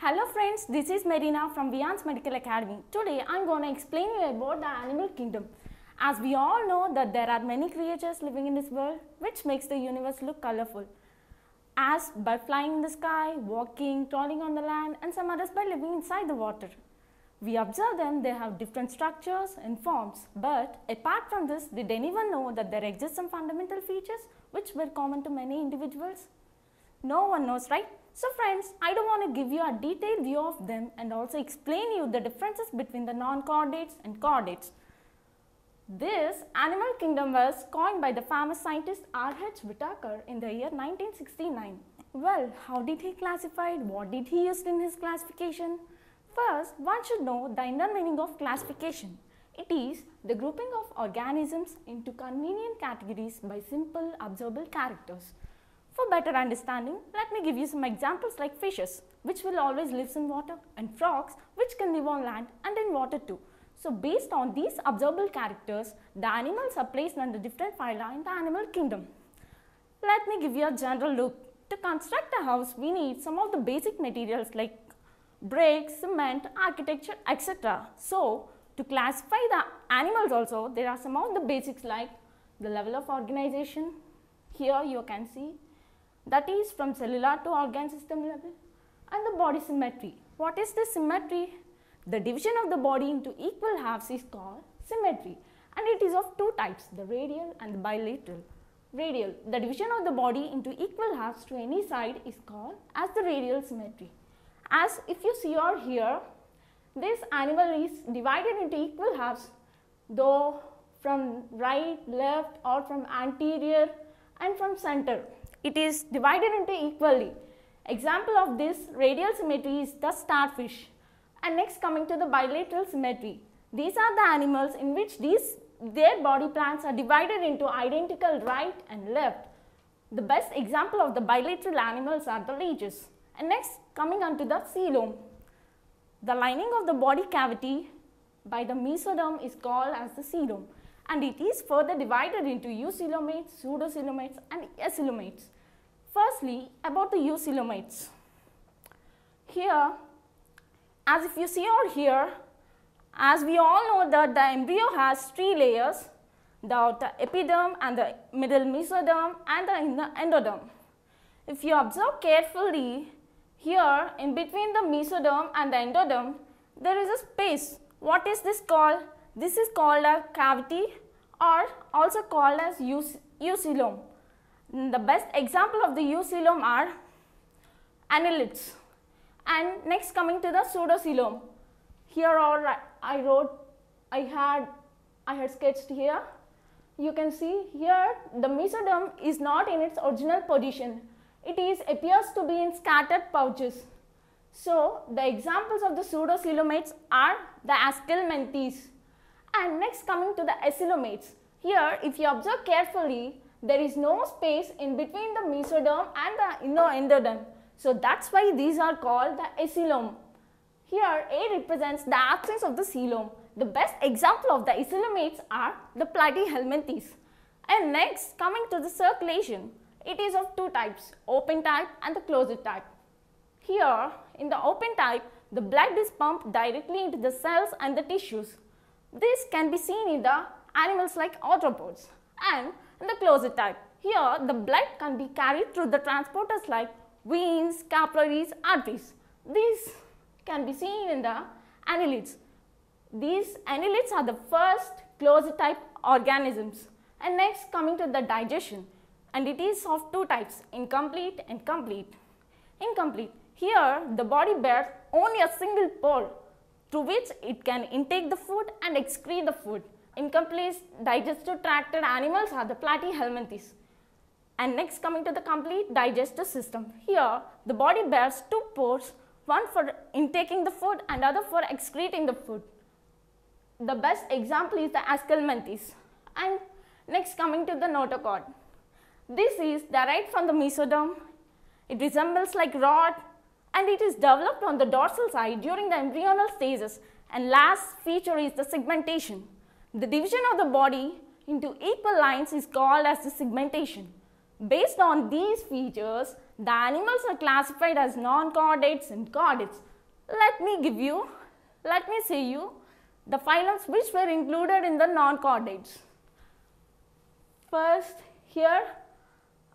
Hello friends, this is Mareena from Viyans Medical Academy. Today I am going to explain you about the animal kingdom. As we all know that there are many creatures living in this world which makes the universe look colorful. As by flying in the sky, walking, crawling on the land and some others by living inside the water. We observe them, they have different structures and forms. But apart from this, did anyone know that there exist some fundamental features which were common to many individuals? No one knows, right? So friends, I don't want to give you a detailed view of them and also explain you the differences between the non-chordates and chordates. This animal kingdom was coined by the famous scientist R.H. Whittaker in the year 1969. Well, how did he classify it? What did he use in his classification? First, one should know the inner meaning of classification. It is the grouping of organisms into convenient categories by simple observable characters. For better understanding, let me give you some examples like fishes, which will always live in water, and frogs, which can live on land and in water too. So, based on these observable characters, the animals are placed under different phyla in the animal kingdom. Let me give you a general look. To construct a house, we need some of the basic materials like bricks, cement, architecture, etc. So, to classify the animals also, there are some of the basics like the level of organization. Here you can see that is from cellular to organ system level and the body symmetry. What is the symmetry? The division of the body into equal halves is called symmetry and it is of two types the radial and the bilateral. Radial, the division of the body into equal halves to any side is called as the radial symmetry. As if you see over here, this animal is divided into equal halves though from right, left or from anterior and from center it is divided into equally. Example of this radial symmetry is the starfish. And next coming to the bilateral symmetry. These are the animals in which these their body plans are divided into identical right and left. The best example of the bilateral animals are the leeches. And next coming on to the coelom. The lining of the body cavity by the mesoderm is called as the coelom and it is further divided into eucoelomates, pseudocoelomates and acoelomates. Firstly, about the eucoelomates. Here, as if you see over here, as we all know that the embryo has three layers, the outer epiderm and the middle mesoderm and the inner endoderm. If you observe carefully, here in between the mesoderm and the endoderm, there is a space. What is this called? This is called a cavity or also called as eucoelom. Mm, the best example of the eucoelom are annelids. And next coming to the pseudocoelom. Here all I wrote, I had, I had sketched here. You can see here the mesoderm is not in its original position. It is appears to be in scattered pouches. So the examples of the pseudocoelomates are the Aschelminthes. And next coming to the acoelomates. Here if you observe carefully, there is no space in between the mesoderm and the inner endoderm. So that's why these are called the acoelom. Here A represents the absence of the coelom. The best example of the acoelomates are the platyhelminthes. And next coming to the circulation, it is of two types, open type and the closed type. Here in the open type, the blood is pumped directly into the cells and the tissues. This can be seen in the animals like arthropods and in the closed type. Here the blood can be carried through the transporters like veins, capillaries, arteries. These can be seen in the annelids. These annelids are the first closed type organisms. And next coming to the digestion and it is of two types incomplete and complete. Incomplete. Here the body bears only a single pore through which it can intake the food and excrete the food. Incomplete digestive tracted animals are the platyhelminthes. And next coming to the complete digestive system. Here the body bears two pores, one for intaking the food and other for excreting the food. The best example is the Aschelminthes. And next coming to the notochord. This is derived from the mesoderm. It resembles like rod and it is developed on the dorsal side during the embryonal stages and last feature is the segmentation. The division of the body into equal lines is called as the segmentation. Based on these features, the animals are classified as non-chordates and chordates. Let me give you, let me say you the phylums which were included in the non-chordates. First, here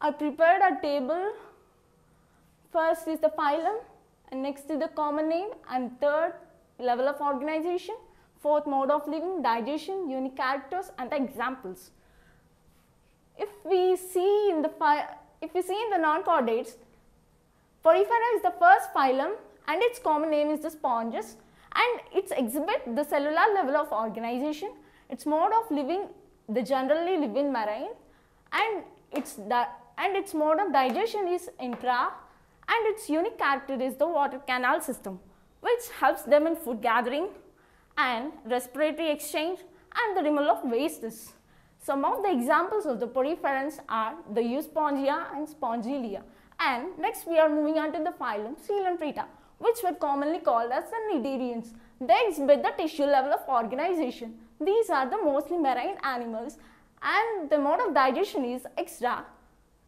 I prepared a table. First is the phylum and next is the common name and third level of organization, fourth mode of living, digestion, unique characters and the examples. If we see in the if we see in the non-chordates, Porifera is the first phylum and its common name is the sponges and it exhibit the cellular level of organization, its mode of living, they generally live in marine and its, and its mode of digestion is intra and its unique character is the water canal system which helps them in food gathering and respiratory exchange and the removal of wastes. Some of the examples of the poriferans are the Euspongia and Spongilla. And next we are moving on to the phylum Coelenterata which were commonly called as the cnidarians. They exhibit the tissue level of organization. These are the mostly marine animals and the mode of digestion is extra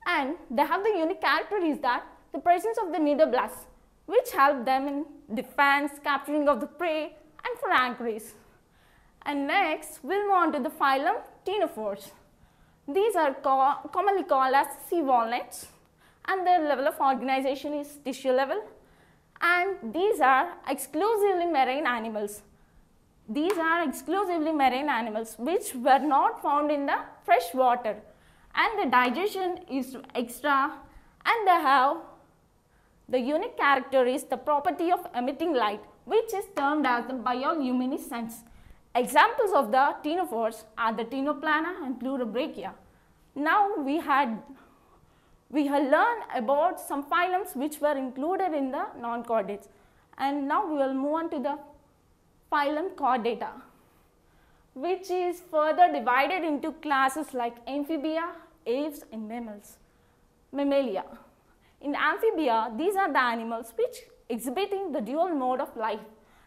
and they have the unique character is that the presence of the cnidoblasts which help them in defense, capturing of the prey and for anchorage. And next we'll move on to the phylum Ctenophores. These are co commonly called as sea walnuts and their level of organization is tissue level and these are exclusively marine animals. These are exclusively marine animals which were not found in the fresh water and the digestion is extra and they have the unique character is the property of emitting light which is termed as the bioluminescence. Examples of the ctenophores are the ctenoplana and pleurobrachia. Now we had we have learned about some phylums which were included in the non-chordates and now we will move on to the phylum chordata which is further divided into classes like amphibia, aves and mammals, mammalia. In amphibia, these are the animals which exhibiting the dual mode of life.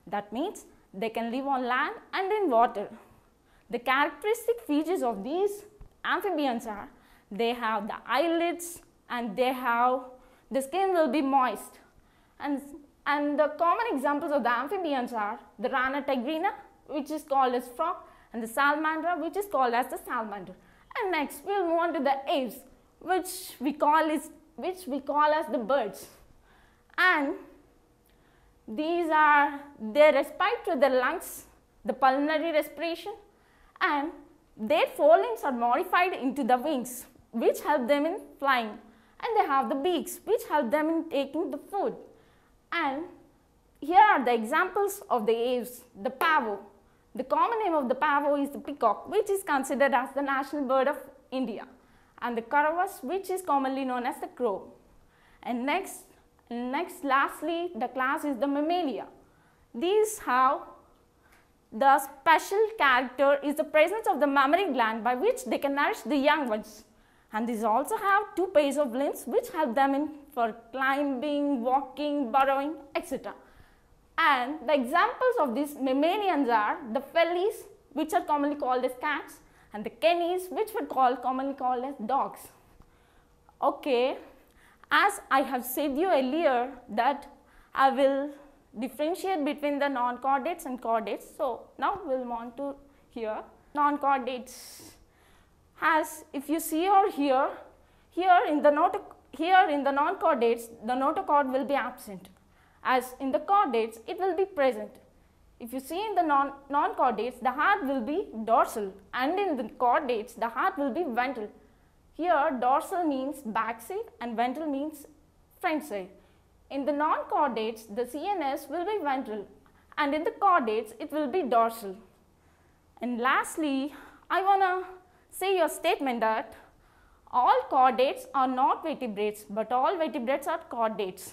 That means they can live on land and in water. The characteristic features of these amphibians are they have the eyelids, and they have the skin will be moist and and the common examples of the amphibians are the rana tigrina which is called as frog and the salamandra which is called as the salamander and next we'll move on to the aves which we call is which we call as the birds and these are they respire to the lungs the pulmonary respiration and their forelimbs are modified into the wings which help them in flying and they have the beaks which help them in taking the food. And here are the examples of the aves, the pavo. The common name of the pavo is the peacock which is considered as the national bird of India and the corvus which is commonly known as the crow. And next, next lastly the class is the mammalia. These have the special character is the presence of the mammary gland by which they can nourish the young ones and these also have two pairs of limbs which help them in for climbing, walking, burrowing, etc. And the examples of these mammalians are the felis which are commonly called as cats and the canis which were called commonly called as dogs. Okay, as I have said you earlier that I will differentiate between the non-chordates and chordates. So, now we will want to hear non-chordates has if you see or hear here in the noto, here in the non-chordates the notochord will be absent as in the chordates it will be present. If you see in the non, non-chordates the heart will be dorsal and in the chordates the heart will be ventral. Here dorsal means back side and ventral means front side. In the non-chordates the CNS will be ventral and in the chordates it will be dorsal. And lastly I want to say your statement that all chordates are not vertebrates but all vertebrates are chordates.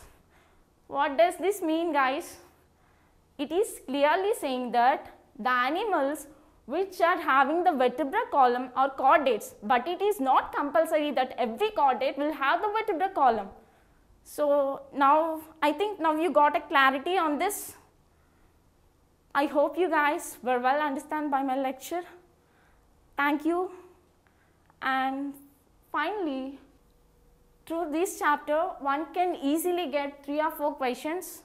What does this mean guys? It is clearly saying that the animals which are having the vertebral column are chordates but it is not compulsory that every chordate will have the vertebral column. So, now I think now you got a clarity on this. I hope you guys were well understand by my lecture. Thank you. And finally, through this chapter, one can easily get three or four questions.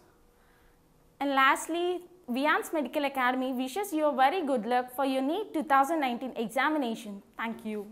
And lastly, Viyans Medical Academy wishes you a very good luck for your NEET 2019 examination. Thank you.